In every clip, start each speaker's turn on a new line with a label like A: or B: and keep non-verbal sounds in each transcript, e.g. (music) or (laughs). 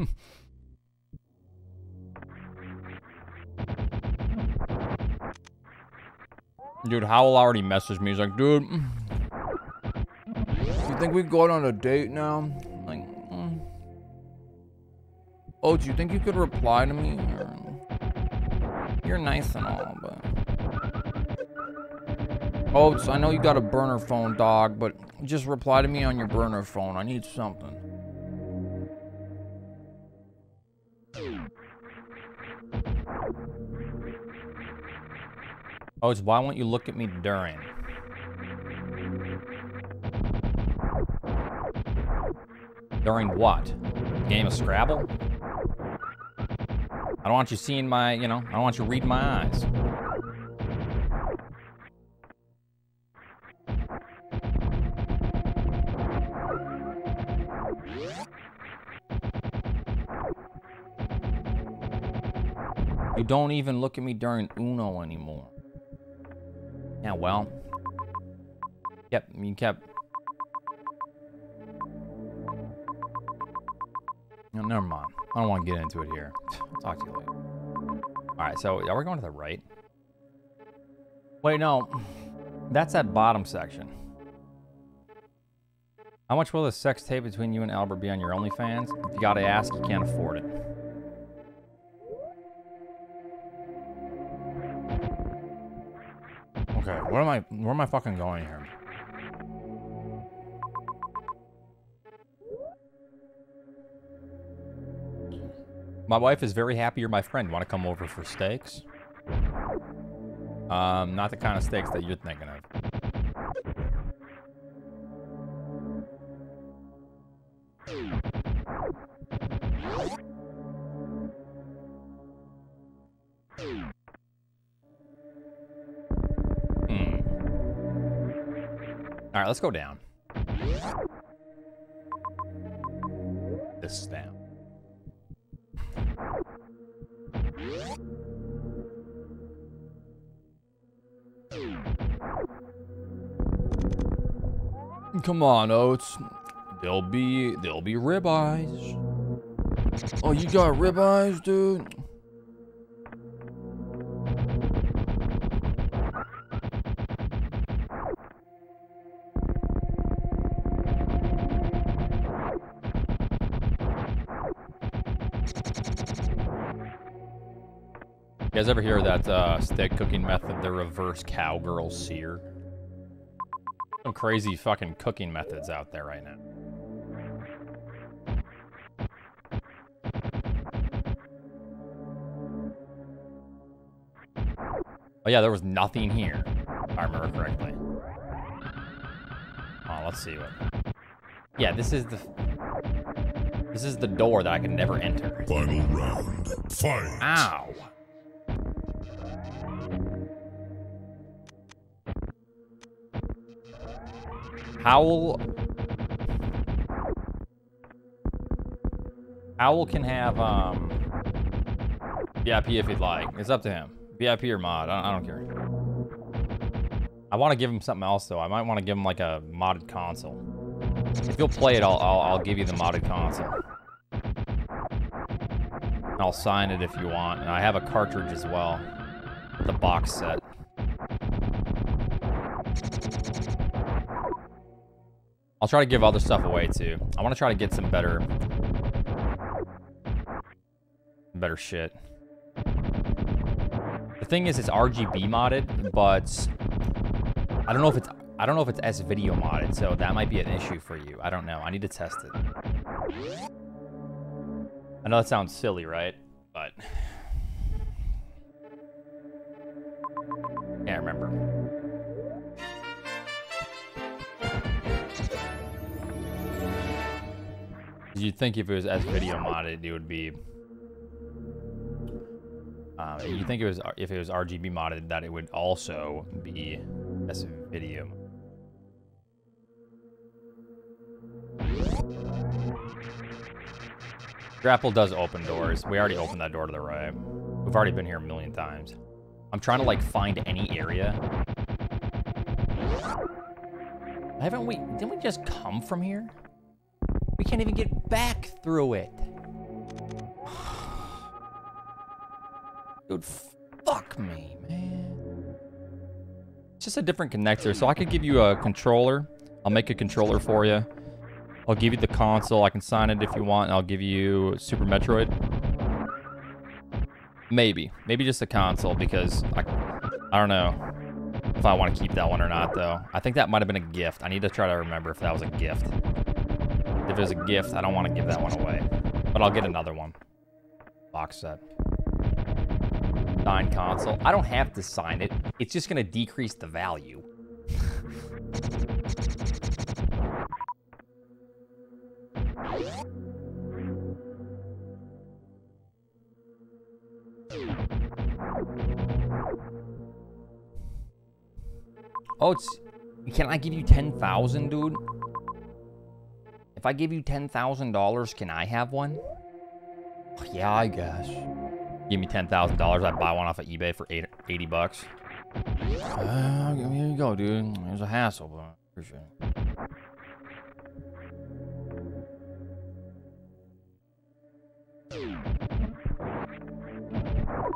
A: (laughs) Dude, Howell already messaged me. He's like, dude, you think we go on a date now? Like, mm. oh, do you think you could reply to me? You're nice and all, but. Oh, I know you got a burner phone, dog, but just reply to me on your burner phone. I need something. Oh, it's why won't you look at me during? During what? Game of Scrabble? I don't want you seeing my, you know, I don't want you reading my eyes. You don't even look at me during Uno anymore. Yeah, well. Yep, you kept... No, never mind. I don't want to get into it here. (sighs) I'll talk to you later. Alright, so are we going to the right? Wait, no. That's that bottom section. How much will the sex tape between you and Albert be on your OnlyFans? If you gotta ask, you can't afford it. Where am I, where am I fucking going here? My wife is very happy you're my friend. Want to come over for steaks? Um, not the kind of steaks that you're thinking of. All right, let's go down. This is down. Come on, Oats. There'll be there'll be ribeyes. Oh, you got ribeyes, dude? Guys ever hear that uh, steak cooking method, the reverse cowgirl sear? Some crazy fucking cooking methods out there right now. Oh yeah, there was nothing here, if I remember correctly. Oh, let's see what. Yeah, this is the. This is the door that I can never enter.
B: Final round. Fight.
A: Ow. Howl. Owl can have um VIP if he'd like. It's up to him. VIP or mod. I don't, I don't care. I want to give him something else though. I might want to give him like a modded console. If you'll play it, I'll I'll, I'll give you the modded console. I'll sign it if you want. And I have a cartridge as well. The box set. I'll try to give other stuff away too. I want to try to get some better, better shit. The thing is, it's RGB modded, but I don't know if it's I don't know if it's S video modded, so that might be an issue for you. I don't know. I need to test it. I know that sounds silly, right? But (sighs) can't remember. You'd think if it was S video modded, it would be. Uh, you think it was if it was RGB modded that it would also be S video. Grapple does open doors. We already opened that door to the right. We've already been here a million times. I'm trying to like find any area. Haven't we? Didn't we just come from here? can't even get back through it. (sighs) Dude, fuck me, man. It's just a different connector. So I could give you a controller. I'll make a controller for you. I'll give you the console. I can sign it if you want. I'll give you Super Metroid. Maybe. Maybe just a console because I, I don't know if I want to keep that one or not, though. I think that might have been a gift. I need to try to remember if that was a gift. If was a gift, I don't want to give that one away. But I'll get another one. Box set. Signed console. I don't have to sign it. It's just going to decrease the value. Oh, it's... Can I give you 10000 dude? If I give you $10,000, can I have one? Yeah, I guess. Give me $10,000, I'd buy one off of eBay for 80 bucks. Uh, here you go, dude. There's a hassle, but I appreciate it.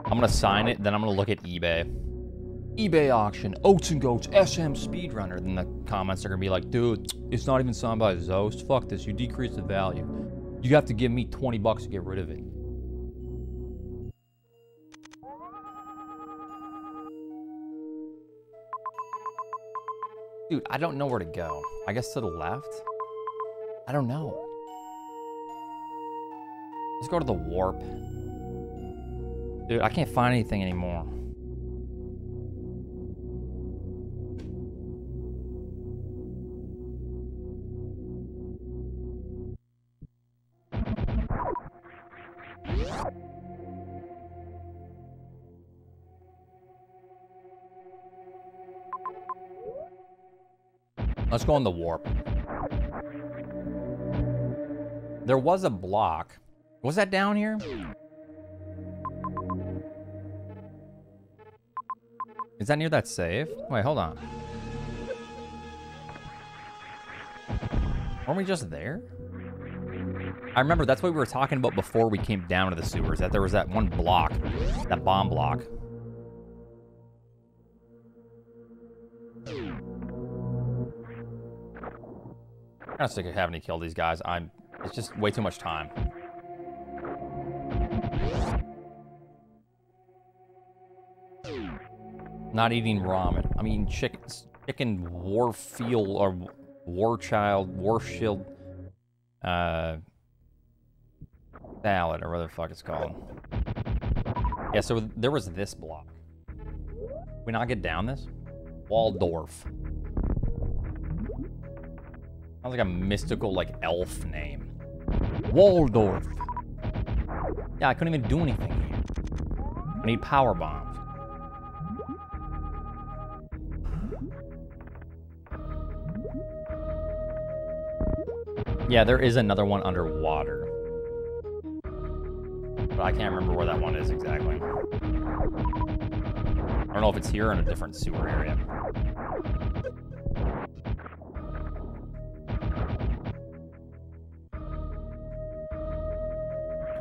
A: I'm gonna sign it, then I'm gonna look at eBay eBay auction, Oats and Goats, SM Speedrunner. Then the comments are gonna be like, dude, it's not even signed by Zoast. Fuck this, you decrease the value. You have to give me 20 bucks to get rid of it. Dude, I don't know where to go. I guess to the left? I don't know. Let's go to the warp. Dude, I can't find anything anymore. Let's go on the warp. There was a block. Was that down here? Is that near that save? Wait, hold on. Weren't we just there? I remember that's what we were talking about before we came down to the sewers, that there was that one block, that bomb block. I'm not sick of having to kill these guys. I'm. It's just way too much time. Not eating ramen. I mean, chicken, chicken Warfield or War Child, War Shield, uh, salad or whatever the fuck it's called. Yeah, so there was this block. we not get down this? Waldorf. Sounds like a mystical, like, elf name. Waldorf. Yeah, I couldn't even do anything here. I need power bombs. Yeah, there is another one underwater. But I can't remember where that one is exactly. I don't know if it's here in a different sewer area.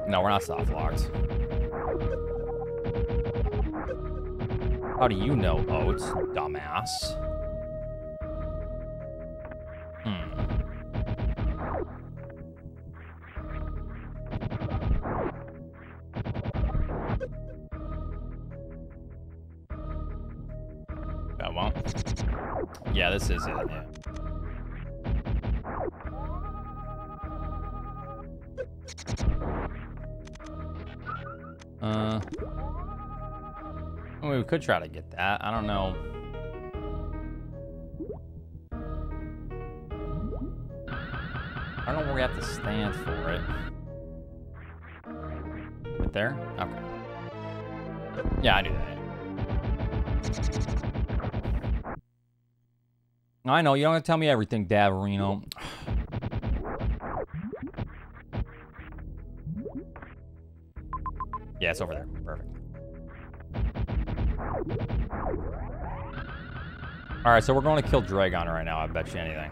A: No, we're not soft locked. How do you know, Oats, dumbass? We could try to get that. I don't know. I don't know where we have to stand for it. Right there? Okay. Yeah, I do that. I know, you don't have to tell me everything, Daverino. (sighs) Yeah, it's over there. Perfect. Alright, so we're going to kill Dragon right now, I bet you anything.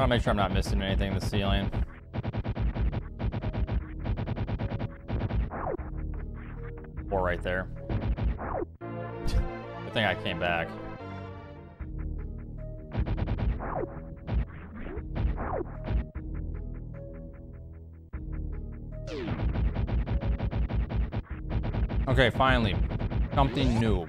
A: I want to make sure I'm not missing anything in the ceiling. Or right there. Good thing I came back. Okay, finally. Something new.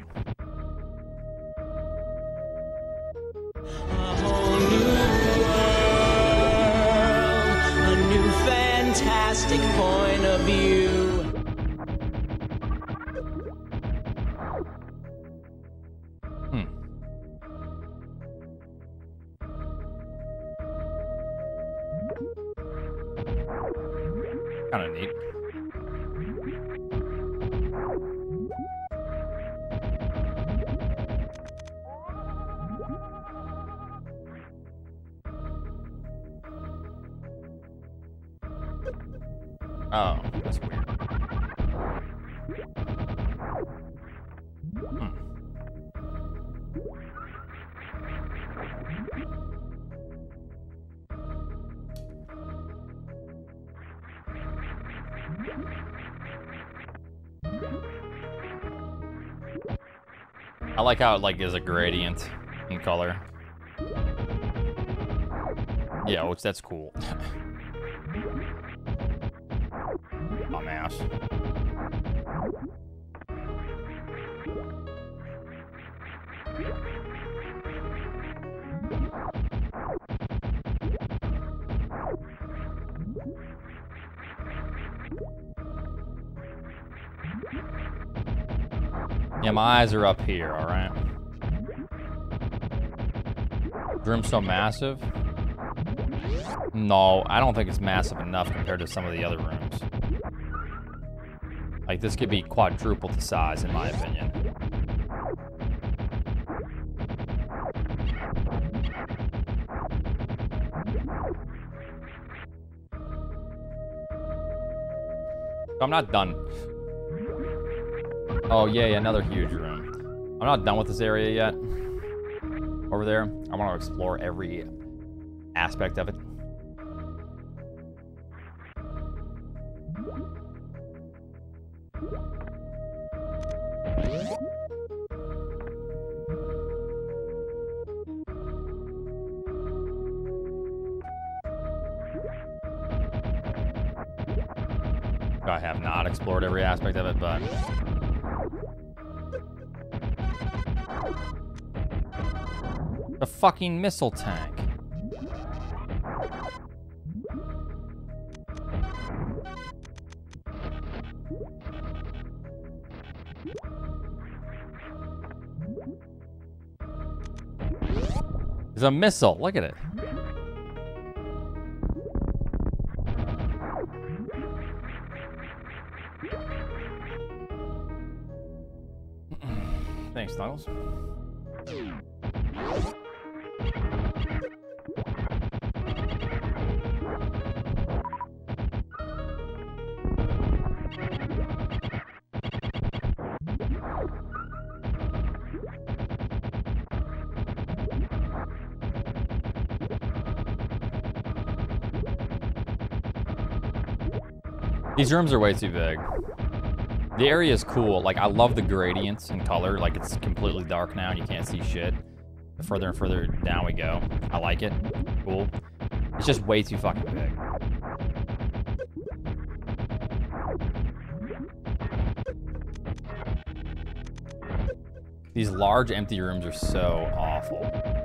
A: Like how it like is a gradient in color. Yeah, which that's cool. (laughs) Yeah, my eyes are up here, alright? Room's so massive? No, I don't think it's massive enough compared to some of the other rooms. Like, this could be quadruple the size, in my opinion. I'm not done. Oh, yay, another huge room. I'm not done with this area yet. Over there. I want to explore every aspect of it. I have not explored every aspect of it, but fucking missile tank. It's a missile. Look at it. Thanks, Styles. These rooms are way too big. The area is cool. Like, I love the gradients and color. Like, it's completely dark now and you can't see shit. The further and further down we go. I like it. Cool. It's just way too fucking big. These large empty rooms are so awful.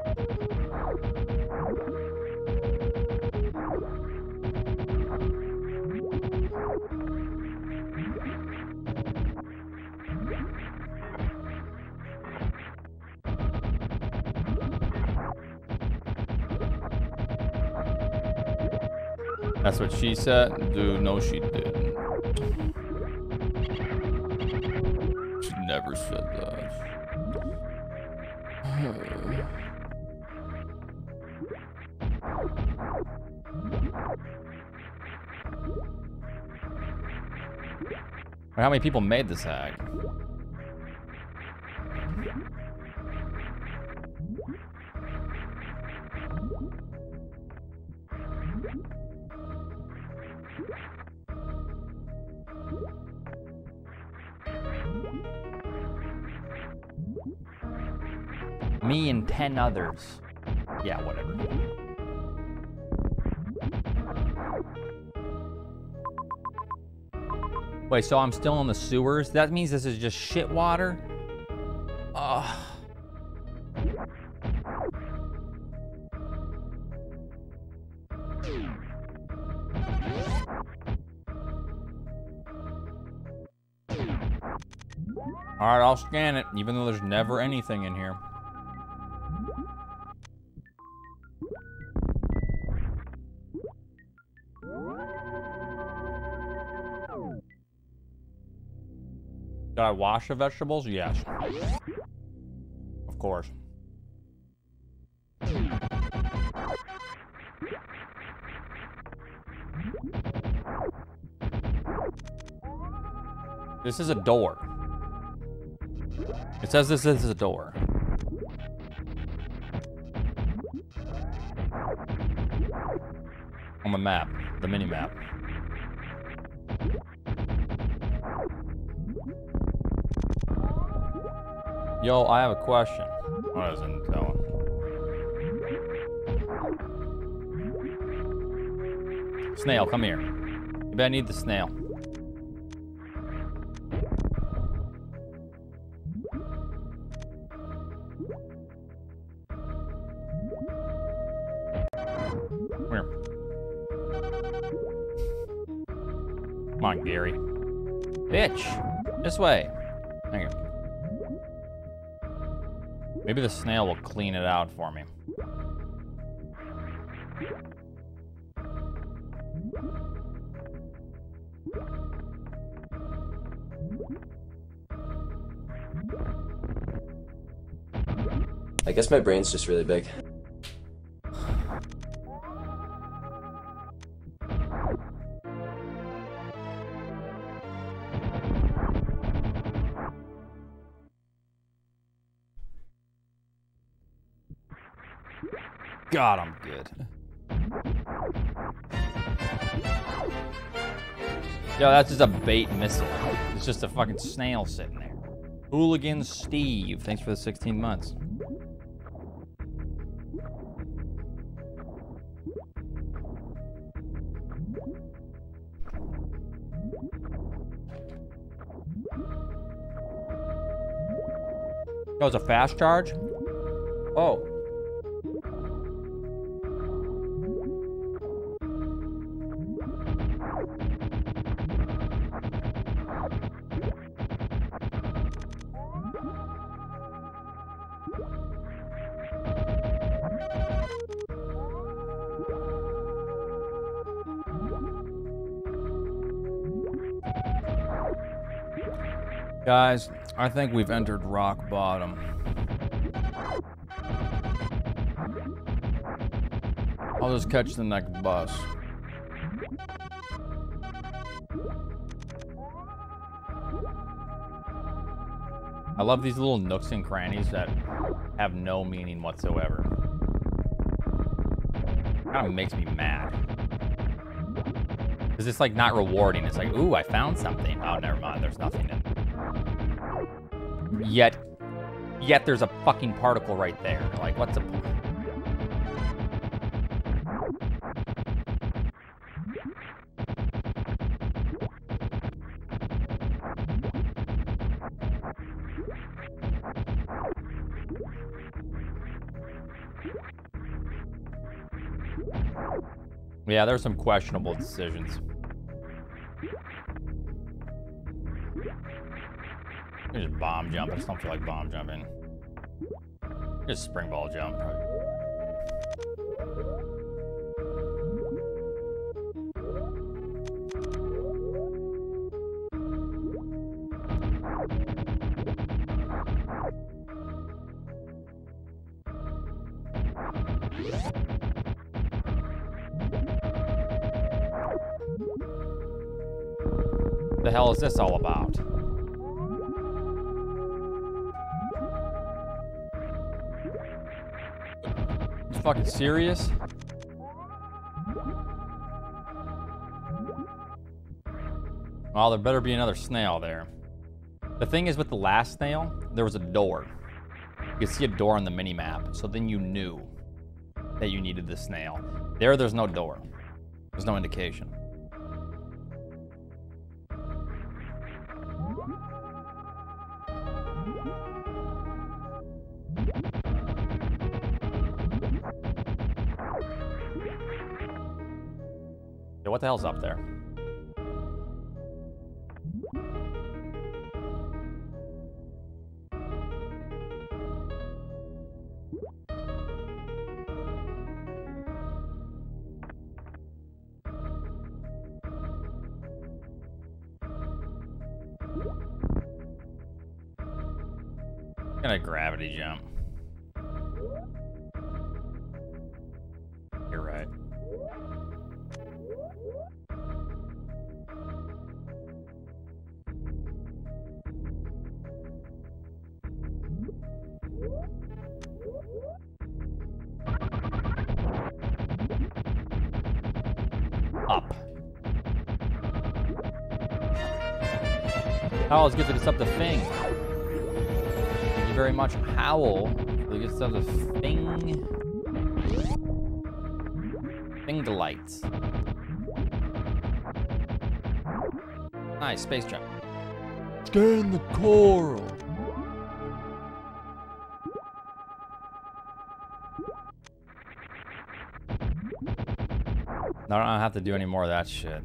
A: That's what she said. Dude, no, she didn't. She never said that. (sighs) How many people made this hack? 10 others. Yeah, whatever. Wait, so I'm still in the sewers? That means this is just shit water? Ugh. Alright, I'll scan it, even though there's never anything in here. I wash the vegetables? Yes. Of course. This is a door. It says this is a door. On the map, the mini map. Yo, I have a question. What is it telling? Snail, come here. You bet I need the snail. Come here. Come on, Gary. Bitch! This way. Maybe the snail will clean it out for me.
C: I guess my brain's just really big.
A: God, I'm good. Yo, that's just a bait missile. It's just a fucking snail sitting there. Hooligan Steve, thanks for the 16 months. That was a fast charge? Oh. Guys, I think we've entered rock bottom. I'll just catch the next bus. I love these little nooks and crannies that have no meaning whatsoever. Kind of makes me mad. Because it's like not rewarding. It's like, ooh, I found something. Oh, never mind. There's nothing in Yet, yet there's a fucking particle right there. Like, what's the point? Yeah, there's some questionable decisions. Bomb jump. I just don't feel like bomb jumping. Just spring ball jump. Probably. The hell is this all about? Fucking serious? Well, there better be another snail there. The thing is with the last snail, there was a door. You could see a door on the mini map, so then you knew that you needed the snail. There, there's no door. There's no indication. What the hell's up there? Let's get to this up the thing Thank you very much, Howl. We get stuff to Fing. Fingalites. Nice, space jump. Scan the coral. I don't have to do any more of that shit.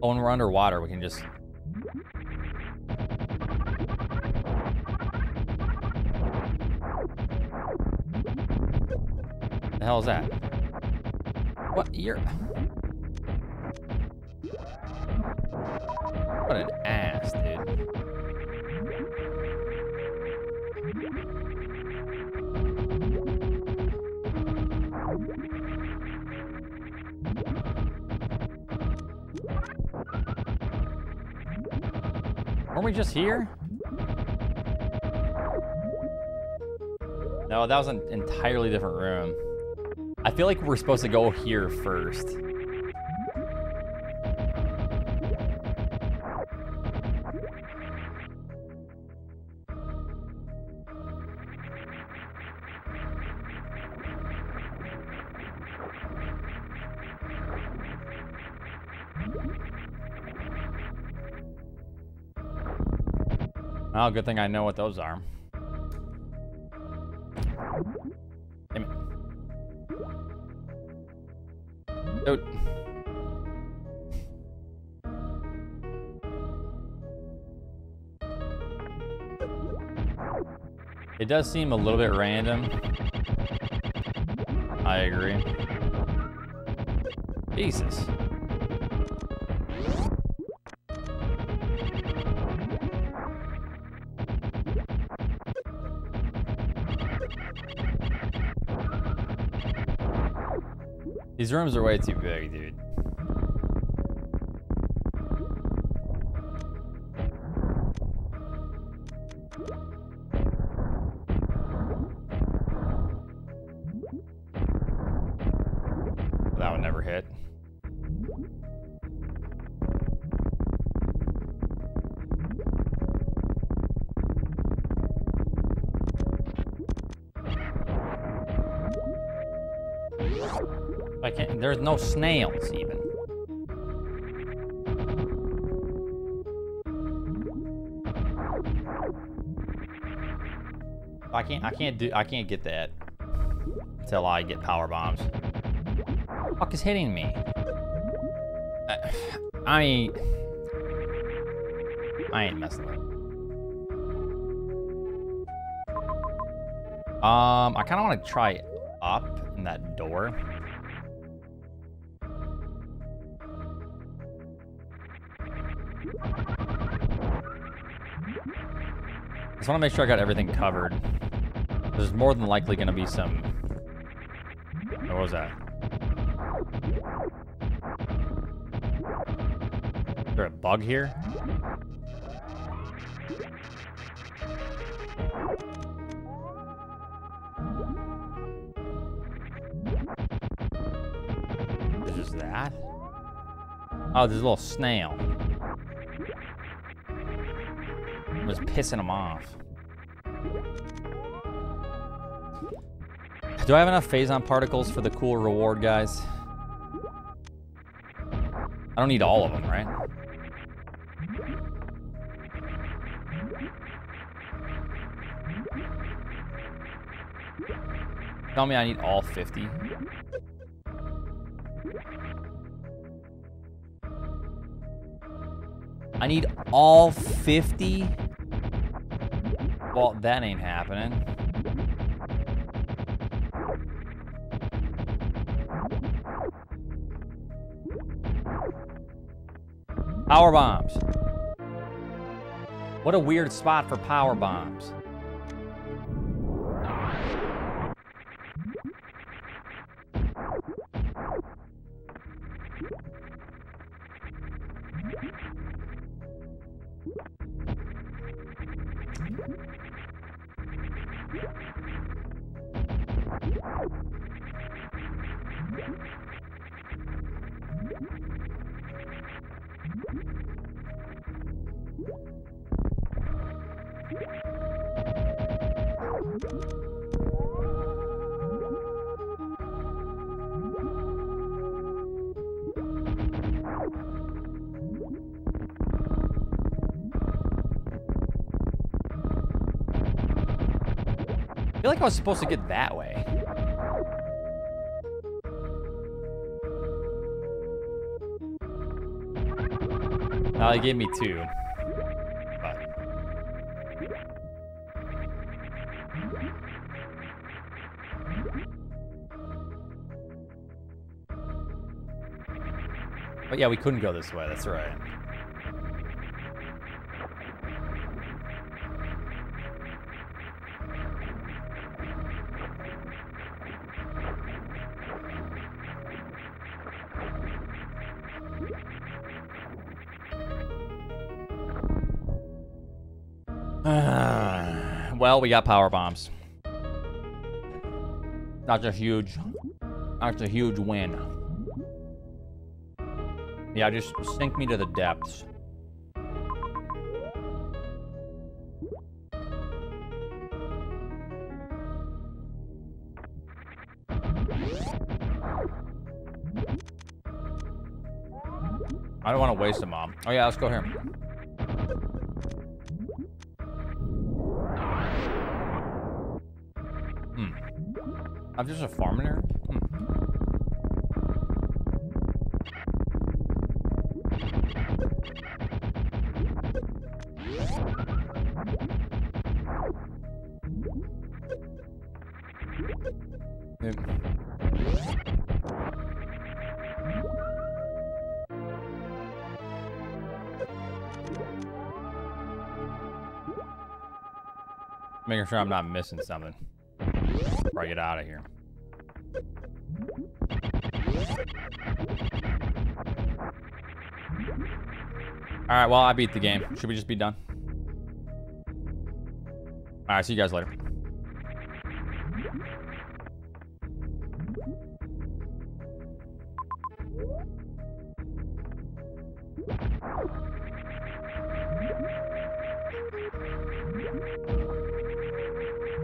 A: Oh, when we're underwater, we can just The hell is that? What? You're... What an ass, dude. Weren't we just here? No, that was an entirely different room. I feel like we're supposed to go here first. Good thing I know what those are. Damn it. Dude. It does seem a little bit random. I agree. Jesus. These rooms are way too big, dude. No snails even. I can't, I can't do, I can't get that until I get power bombs. The fuck is hitting me? I, I ain't, I ain't messing it. Um, I kind of want to try up in that door. Just want to make sure I got everything covered. There's more than likely going to be some... What was that? Is there a bug here? Just that? Oh, there's a little snail. Pissing him off. Do I have enough phazon particles for the cool reward, guys? I don't need all of them, right? Tell me I need all 50. I need all 50? Well, that ain't happening. Power bombs. What a weird spot for power bombs. I was supposed to get that way. No, they gave me two. But yeah, we couldn't go this way. That's right. We got power bombs. That's a huge, that's a huge win. Yeah, just sink me to the depths. I don't want to waste them Mom. Oh yeah, let's go here. I'm just a farmer. Making sure I'm not missing something before I get out of here. All right, well, I beat the game. Should we just be done? All right, see you guys later.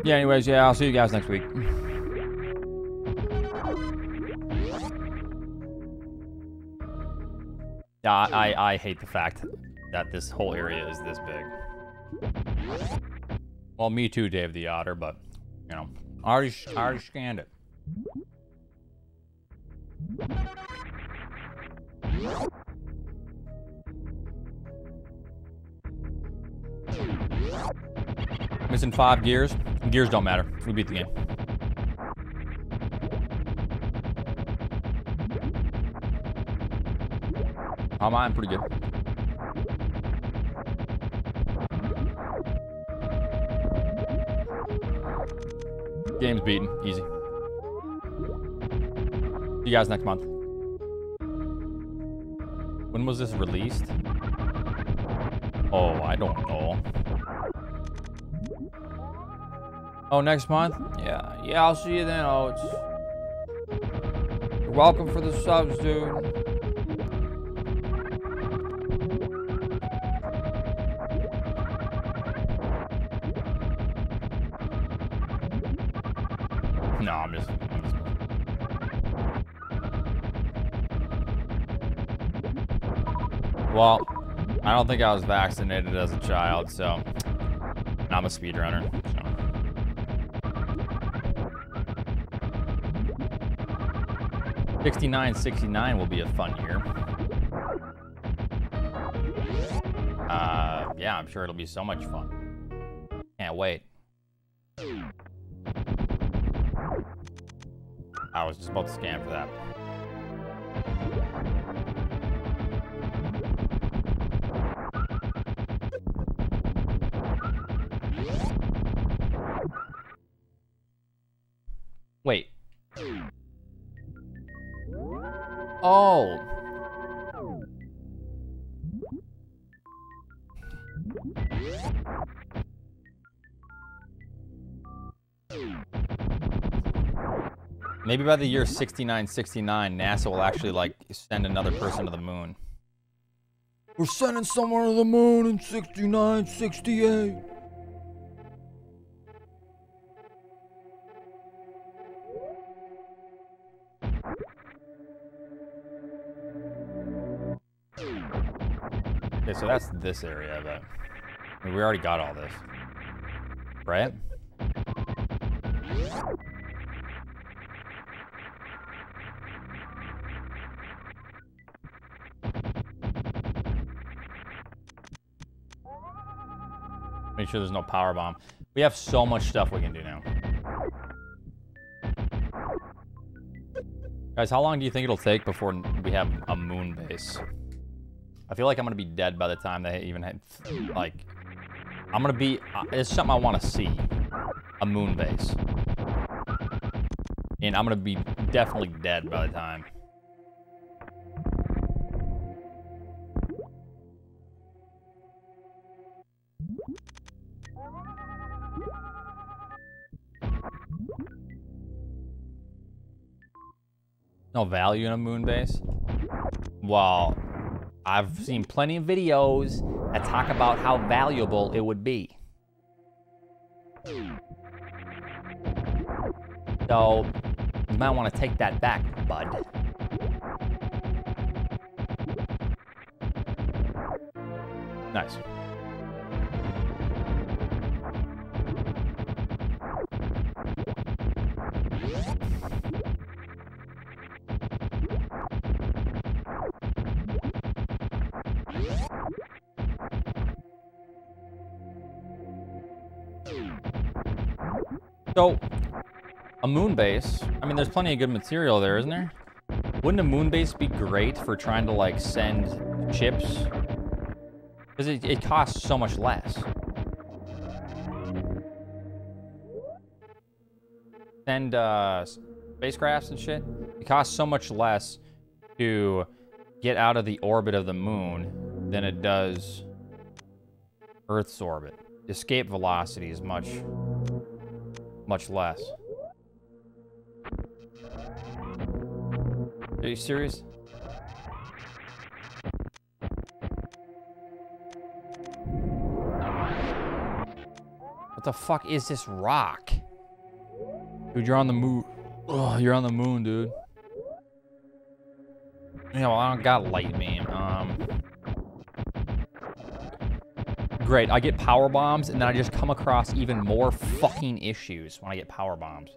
A: Yeah, anyways, yeah, I'll see you guys next week. Yeah, I, I, hate the fact that this whole area is this big. Well, me too, Dave the Otter, but, you know, I already, I already scanned it. Missing five gears. Gears don't matter. We beat the game. Oh, mine pretty good. Game's beaten. Easy. See you guys next month. When was this released? Oh, I don't know. Oh, next month? Yeah. Yeah, I'll see you then, Oats. You're welcome for the subs, dude. No, I'm just... I'm just... Well, I don't think I was vaccinated as a child, so I'm a speedrunner. 69 69 will be a fun year. Uh, yeah, I'm sure it'll be so much fun. Can't wait. I was just about to scan for that. Oh. Maybe by the year 6969, NASA will actually like send another person to the moon. We're sending someone to the moon in 69, so that's this area, but I mean, we already got all this. Right? Make sure there's no power bomb. We have so much stuff we can do now. Guys, how long do you think it'll take before we have a moon base? I feel like I'm gonna be dead by the time they even had, like, I'm gonna be, uh, it's something I wanna see. A moon base. And I'm gonna be definitely dead by the time. No value in a moon base? Well, I've seen plenty of videos that talk about how valuable it would be. So, you might want to take that back, bud. Nice. So, a moon base, I mean, there's plenty of good material there, isn't there? Wouldn't a moon base be great for trying to, like, send chips? Because it, it costs so much less. Send, uh, spacecrafts and shit. It costs so much less to get out of the orbit of the moon than it does Earth's orbit. Escape velocity is much much less. Are you serious? What the fuck is this rock? Dude, you're on the moon. Oh, you're on the moon, dude. Yeah, well, I don't got light beam. Great, I get power bombs, and then I just come across even more fucking issues when I get power bombs.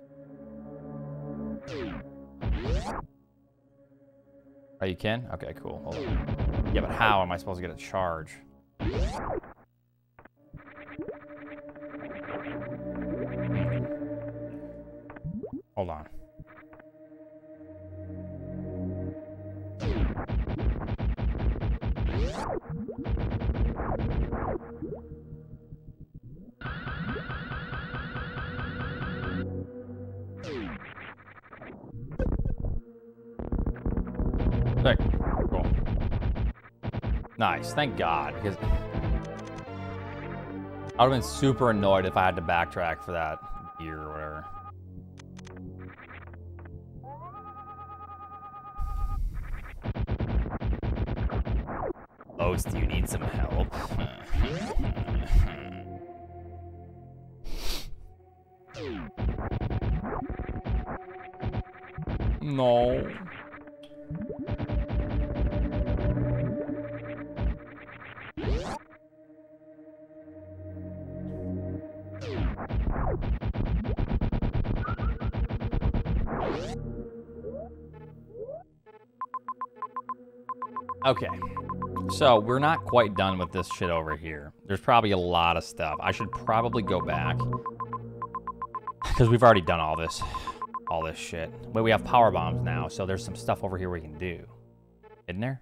A: Oh, you can? Okay, cool. Yeah, but how am I supposed to get a charge? Hold on. Nice. Thank God, because I would have been super annoyed if I had to backtrack for that gear or whatever. Oats, do you need some help? (laughs) no. So we're not quite done with this shit over here. There's probably a lot of stuff. I should probably go back. Because we've already done all this. All this shit. But we have power bombs now, so there's some stuff over here we can do. Isn't there?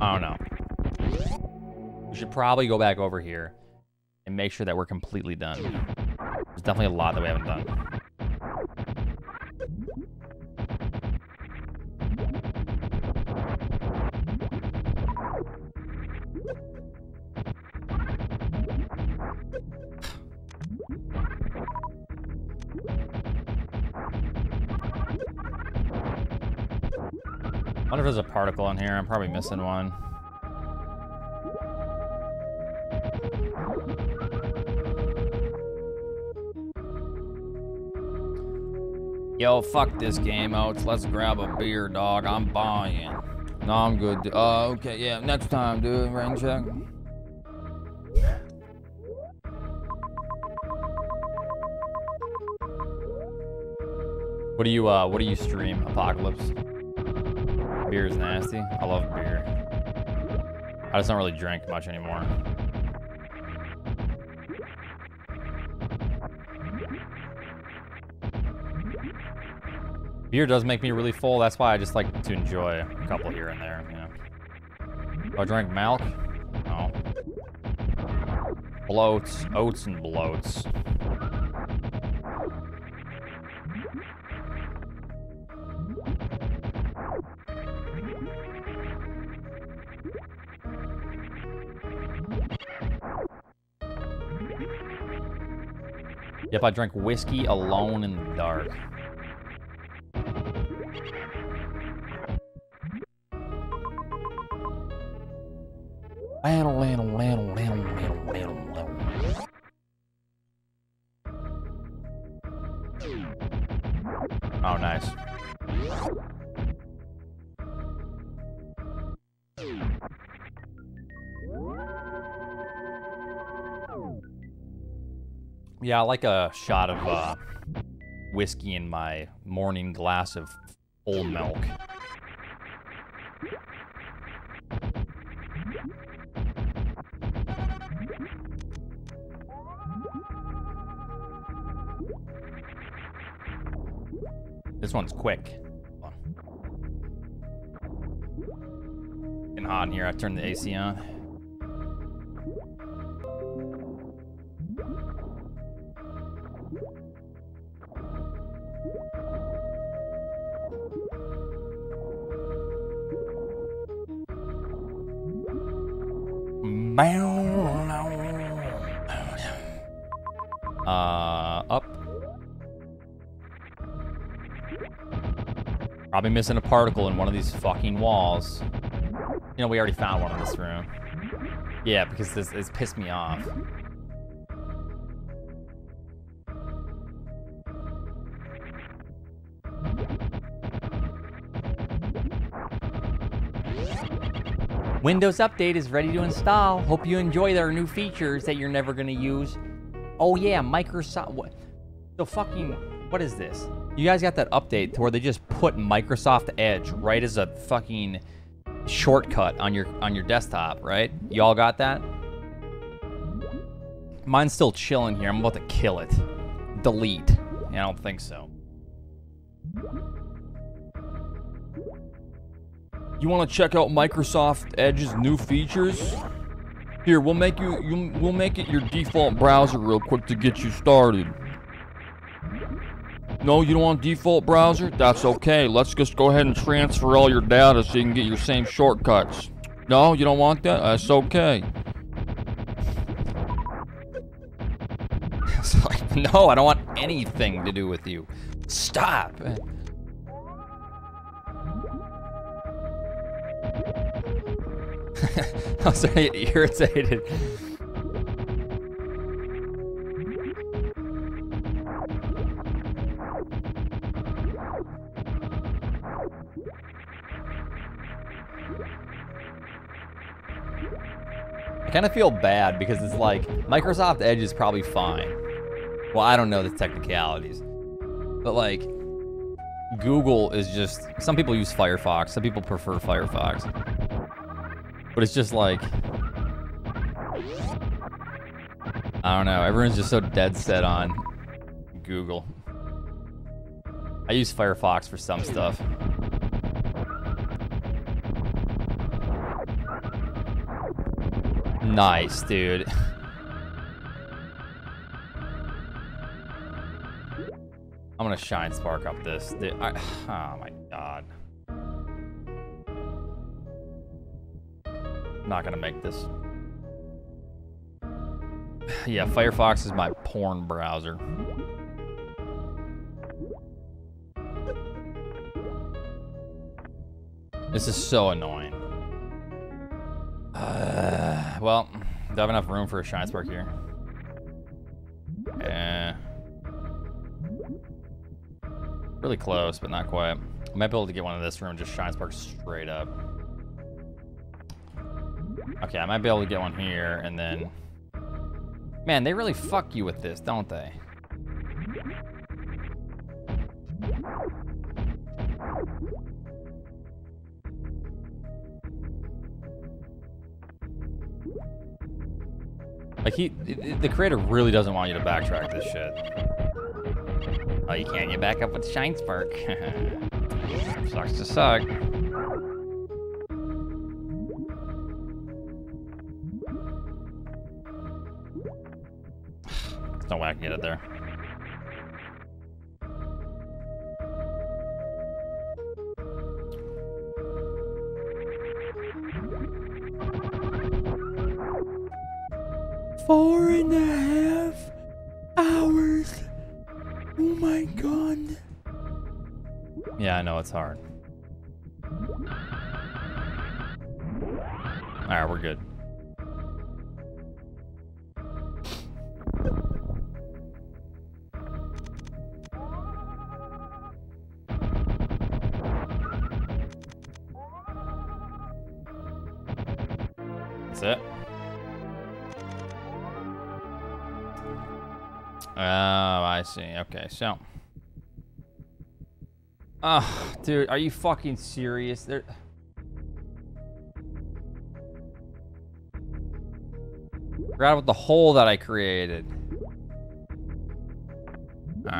A: I don't know. We should probably go back over here and make sure that we're completely done. There's definitely a lot that we haven't done. I wonder if there's a particle in here. I'm probably missing one. Yo, fuck this game, Oats. Let's grab a beer, dog. I'm buying. No, I'm good. Uh, okay, yeah. Next time, dude. Rain check. What do you uh what do you stream, Apocalypse? Beer is nasty. I love beer. I just don't really drink much anymore. Beer does make me really full. That's why I just like to enjoy a couple here and there. Yeah. Do I drink milk? No. Bloats, oats, and bloats. Yep, I drink whiskey alone in the dark. Yeah, I like a shot of uh, whiskey in my morning glass of old milk. This one's quick. On. Getting hot in here. I turned the AC on. Probably missing a particle in one of these fucking walls. You know, we already found one in this room. Yeah, because this this pissed me off. Windows Update is ready to install. Hope you enjoy their new features that you're never gonna use. Oh yeah, Microsoft. What? The fucking. What is this? You guys got that update to where they just put Microsoft Edge right as a fucking shortcut on your on your desktop, right? Y'all got that? Mine's still chilling here. I'm about to kill it. Delete. Yeah, I don't think so. You want to check out Microsoft Edge's new features? Here, we'll make you, you we'll make it your default browser real quick to get you started. No, you don't want default browser? That's okay. Let's just go ahead and transfer all your data so you can get your same shortcuts. No, you don't want that? That's okay. (laughs) Like, no, I don't want anything to do with you. Stop. (laughs) I'm get (laughs) irritated. I kind of feel bad because it's like Microsoft Edge is probably fine. Well, I don't know the technicalities. But like, Google is just. Some people use Firefox. Some people prefer Firefox. But it's just like. I don't know. Everyone's just so dead set on Google. I use Firefox for some stuff. Nice, dude. I'm gonna shine spark up this. I, (sighs) oh my god. Not gonna make this. (sighs) Yeah, Firefox is my porn browser. This is so annoying. (sighs) Uh, well, do I have enough room for a shine spark here? Yeah. Really close, but not quite. I might be able to get one in this room, just shine spark straight up. Okay, I might be able to get one here, and then... Man, they really fuck you with this, don't they? The creator really doesn't want you to backtrack this shit. Oh, you can't get back up with Shine Spark. (laughs) Sucks to suck. There's no way I can get it there.
D: And a half hours. Oh my god.
A: Yeah, I know it's hard. Alright, we're good. That's it. Oh, I see. Okay, so. Ah, dude, are you fucking serious? There. Forgot about the hole that I created. All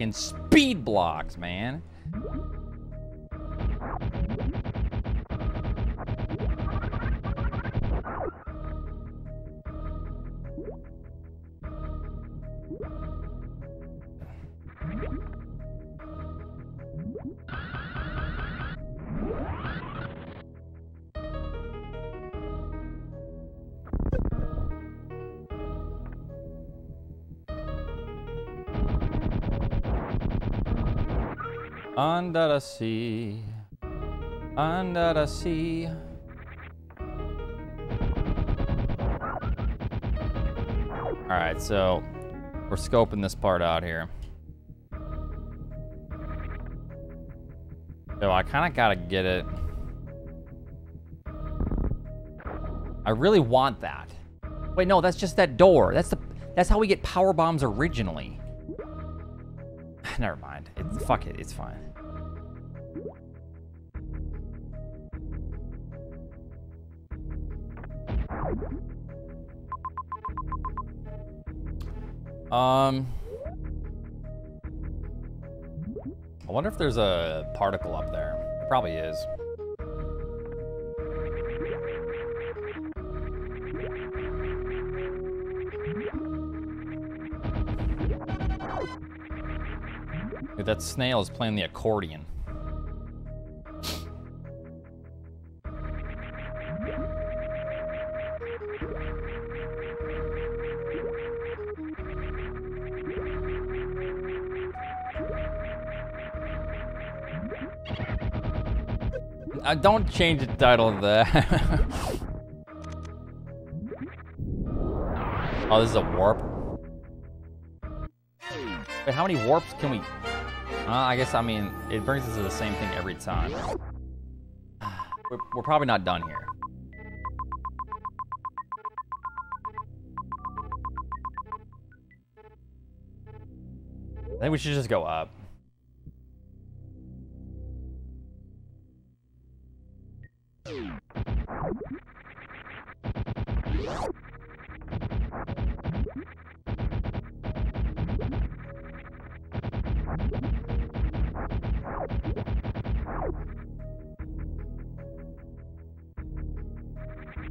A: fucking speed blocks, man. Under the sea, under the sea. All right, so we're scoping this part out here. So I kind of gotta get it. I really want that. Wait, no, that's just that door. That's the. That's how we get power bombs originally. (sighs) Never mind. It's fuck it. It's fine. Um. I wonder if there's a particle up there. Probably is. Dude, that snail is playing the accordion. Uh, don't change the title of that. (laughs) oh, this is a warp. Wait, how many warps can we? Uh, I guess I mean it brings us to the same thing every time. (sighs) We're, we're probably not done here. I think we should just go up.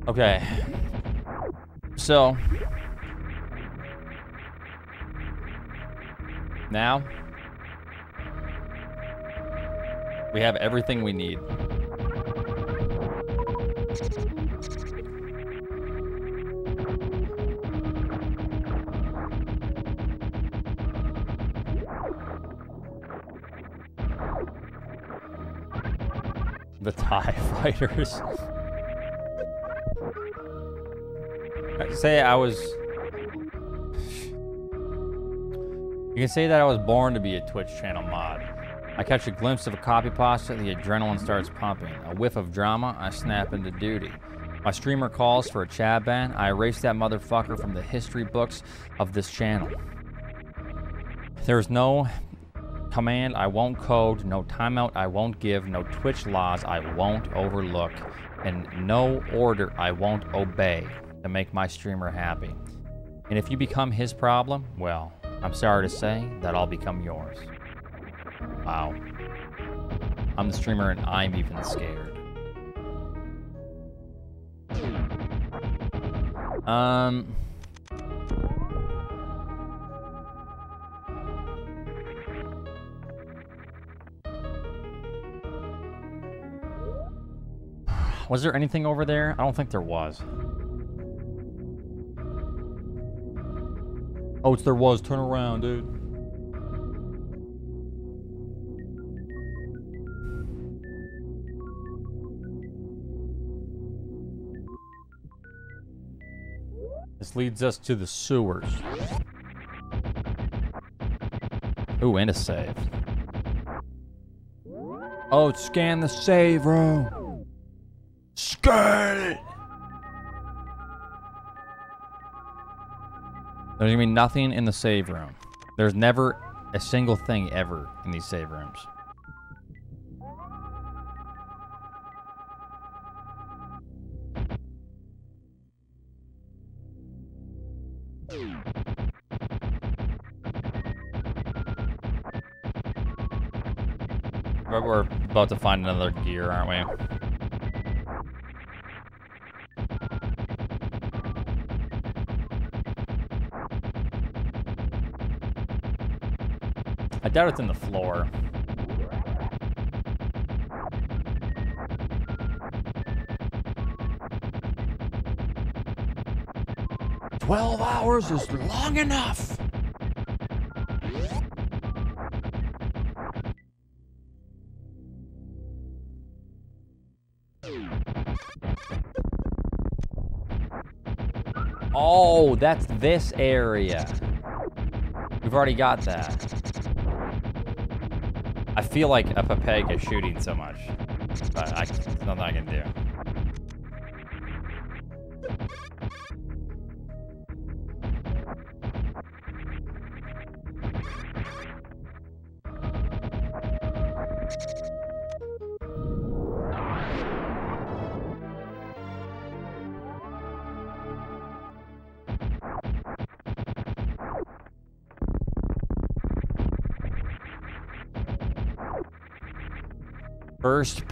A: Okay. So. Now. We have everything we need. The TIE (laughs) fighters. Say I was... You can say that I was born to be a Twitch channel mod. I catch a glimpse of a copy pasta, the adrenaline starts pumping. A whiff of drama, I snap into duty. My streamer calls for a chat ban, I erase that motherfucker from the history books of this channel. There's no command I won't code, no timeout I won't give, no Twitch laws I won't overlook, and no order I won't obey to make my streamer happy. And if you become his problem, well, I'm sorry to say that I'll become yours. Wow. I'm the streamer and I'm even scared. Um... (sighs) Was there anything over there? I don't think there was. Oh, it's there was. Turn around, dude. This leads us to the sewers. Ooh, and a save. Oh, scan the save room. Scan it. There's gonna be nothing in the save room. There's never a single thing ever in these save rooms. But we're about to find another gear, aren't we? I doubt it's in the floor. Twelve hours is long enough. Oh, that's this area. We've already got that. I feel like a Pepeg is shooting so much, but I, nothing I can do.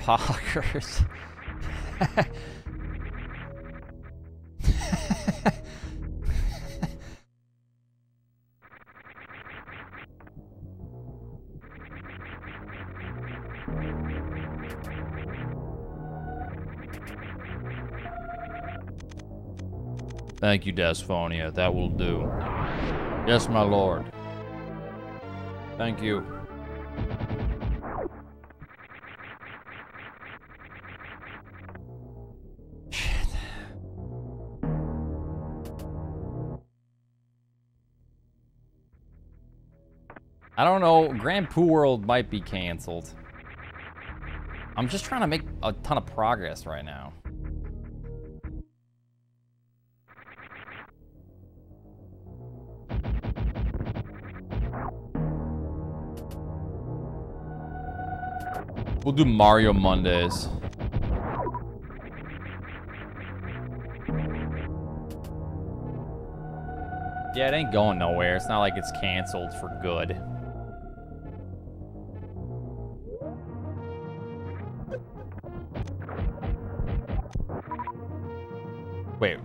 A: Poggers. Thank you, Desphonia. That will do. Yes, my lord. Thank you. Know. Grand Poo World might be canceled. I'm just trying to make a ton of progress right now. We'll do Mario Mondays. Yeah, it ain't going nowhere. It's not like it's canceled for good.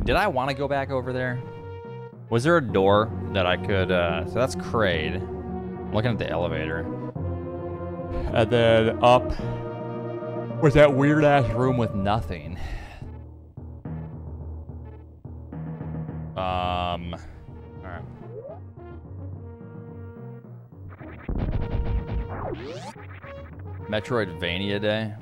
A: Did I want to go back over there? Was there a door that I could, uh, so that's Crade. I'm looking at the elevator. And then up was that weird ass room with nothing. Um, alright. Metroidvania Day.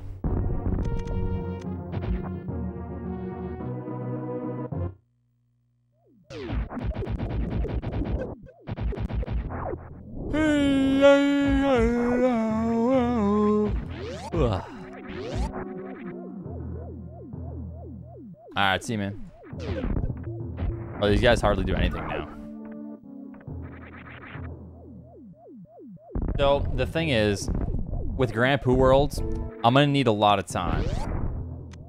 A: Alright, see you, man. Oh, these guys hardly do anything now. So, the thing is, with Grand Poo Worlds, I'm gonna need a lot of time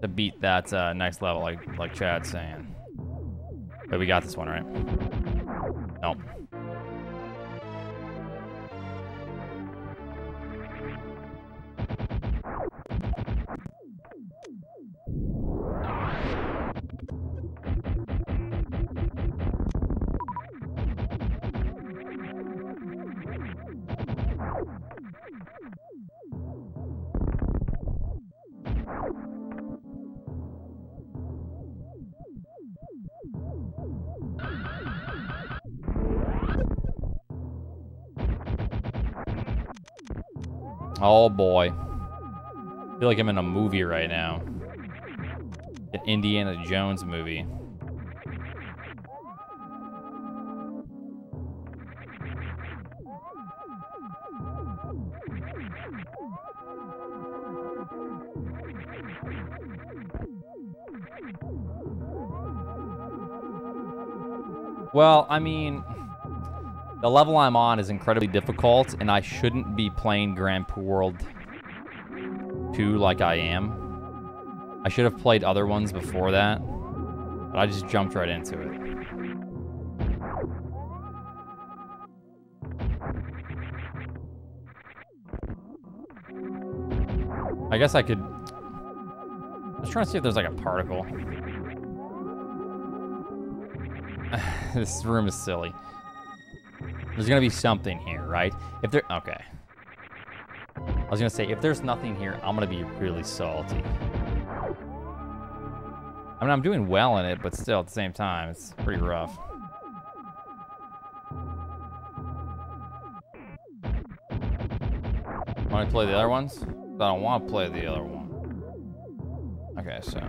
A: to beat that uh, next level, like like Chad's saying. But we got this one, right? Nope. Oh boy. I feel like I'm in a movie right now. An Indiana Jones movie. Well, I mean, the level I'm on is incredibly difficult, and I shouldn't be playing Grand Poo World 2 like I am. I should have played other ones before that, but I just jumped right into it. I guess I could... I was trying to see if there's like a particle. (sighs) this room is silly. There's gonna be something here, right? If there, okay. I was gonna say, if there's nothing here, I'm gonna be really salty. I mean, I'm doing well in it, but still, at the same time, it's pretty rough. Want to play the other ones? I don't want to play the other one. Okay, so...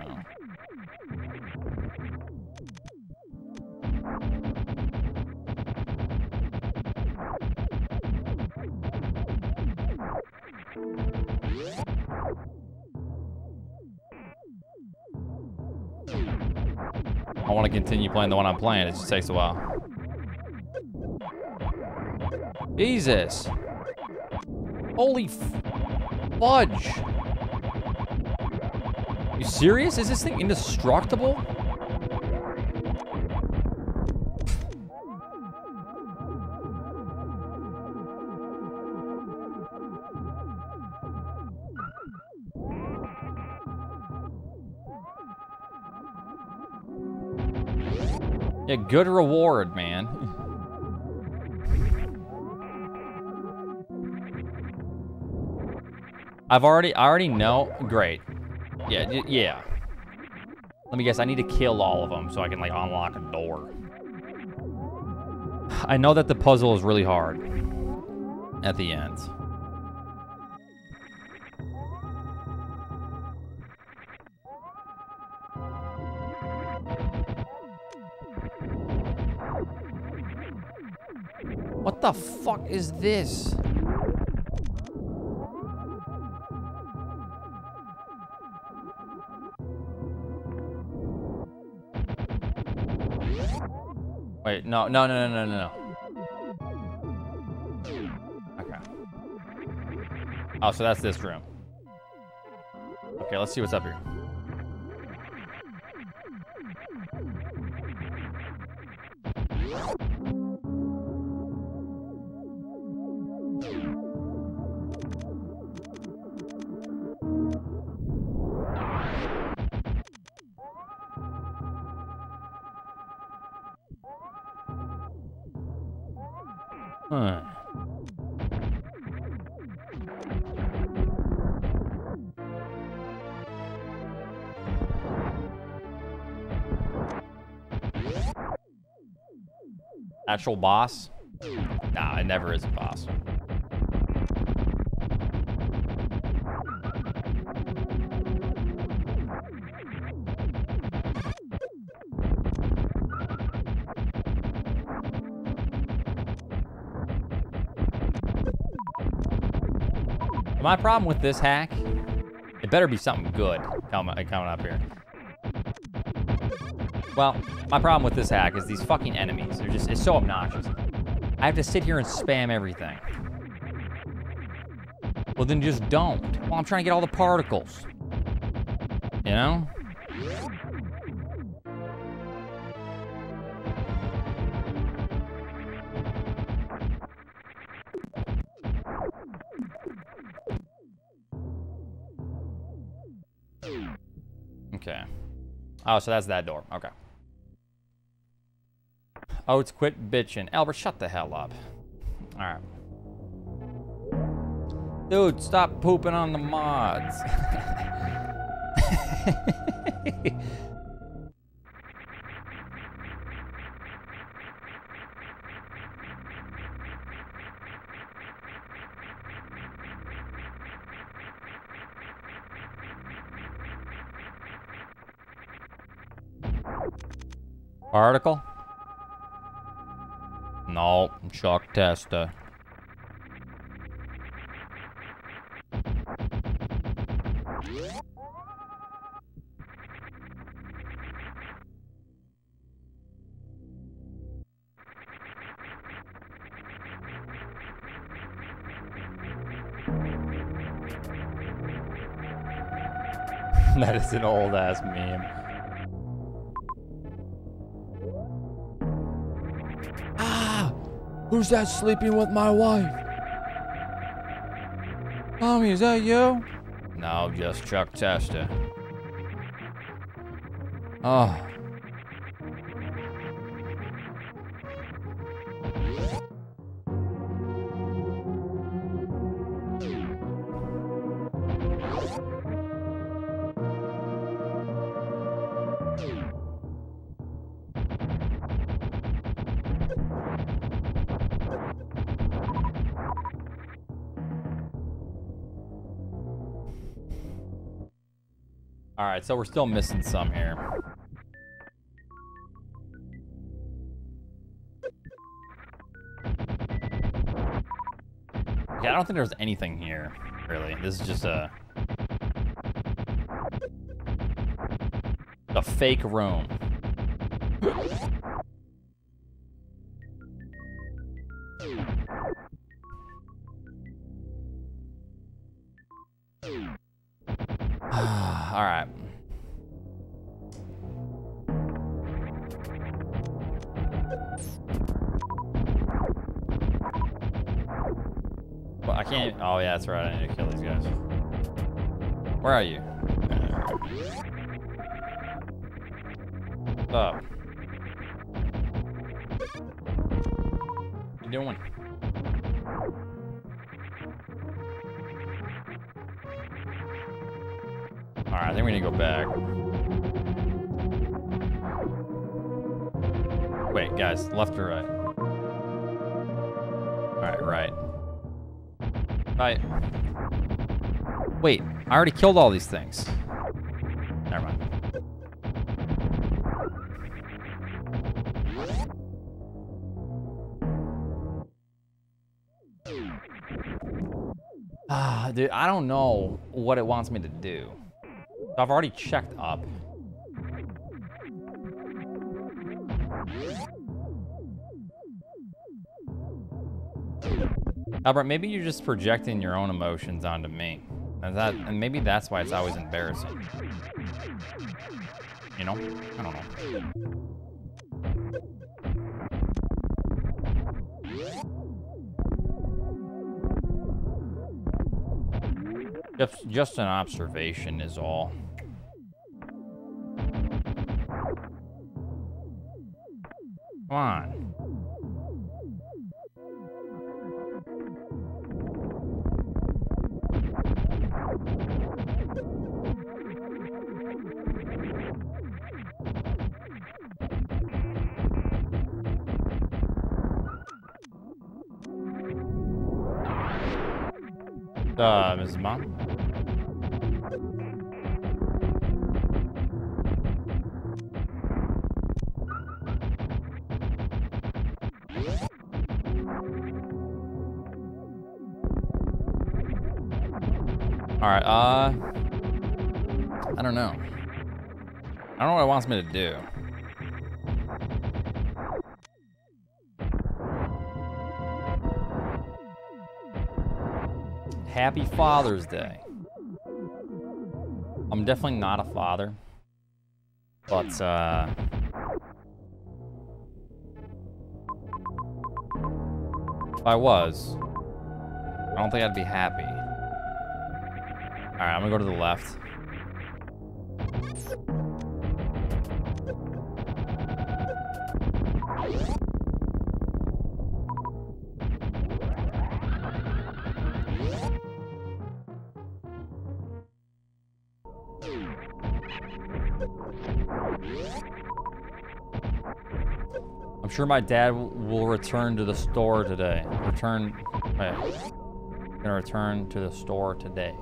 A: continue playing the one I'm playing. It just takes a while. Jesus. Holy fudge. You serious? Is this thing indestructible? Yeah, good reward, man. I've already, I already know. Great. Yeah, yeah. Let me guess, I need to kill all of them so I can, like, unlock a door. I know that the puzzle is really hard at the end. The fuck is this? Wait, no, no, no, no, no, no, no. Okay. Oh, so that's this room. Okay, let's see what's up here. Actual boss? Nah, it never is a boss. My problem with this hack, it better be something good coming, coming up here. Well, my problem with this hack is these fucking enemies. They're just, it's so obnoxious. I have to sit here and spam everything. Well, then just don't. Well, I'm trying to get all the particles. You know? Okay. Oh, so that's that door. Okay. Oh, it's quit bitching. Albert, shut the hell up. Alright. Dude, stop pooping on the mods. (laughs) Particle? No, Chuck Testa. that is an old ass meme.
D: Who's that sleeping with my wife? Tommy, is that you?
A: No, just Chuck Testa.
D: Oh.
A: All right, so we're still missing some here. Yeah, I don't think there's anything here, really. This is just a a fake room. Guys, left or right? Alright, right. Right. Wait, I already killed all these things. Never mind. Ah, dude, I don't know what it wants me to do. I've already checked up. Albert, maybe you're just projecting your own emotions onto me. And that and maybe that's why it's always embarrassing. You know? I don't know. Just, just an observation is all. Come on. Wants me to do. Happy Father's Day. I'm definitely not a father. But, uh... If I was, I don't think I'd be happy. Alright, I'm gonna go to the left. Sure my dad will return to the store today. Return. Wait. Gonna return to the store today.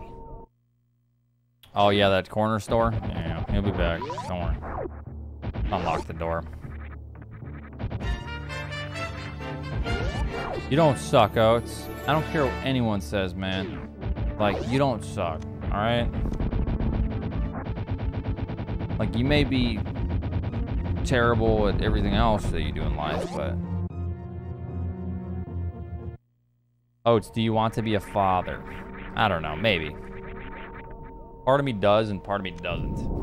A: Oh yeah, that corner store. Yeah, he'll be back. Don't worry. Unlock the door. You don't suck, Oats. I don't care what anyone says, man. Like, you don't suck, alright? Like, you may be terrible at everything else that you do in life, but... Oh, Oats, do you want to be a father? I don't know, maybe. Part of me does and part of me doesn't.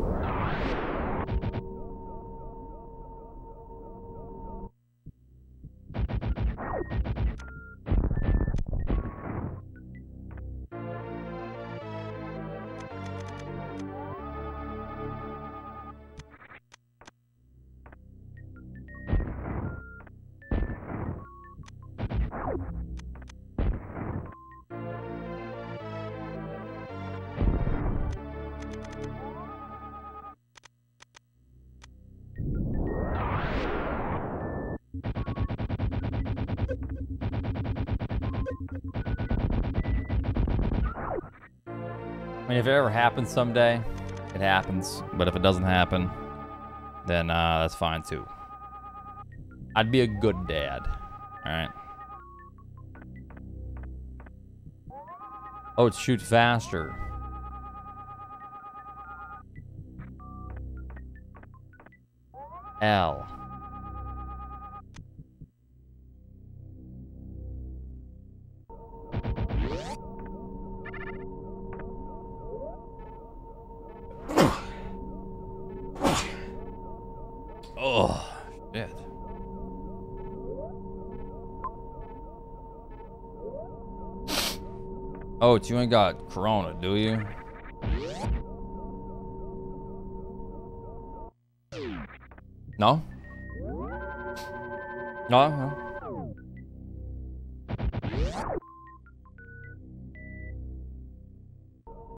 A: Happens someday, it happens. But if it doesn't happen, then uh, that's fine too. I'd be a good dad. All right. Oh, it shoots faster. L. Oh, it's you ain't got corona, do you? No? No? no.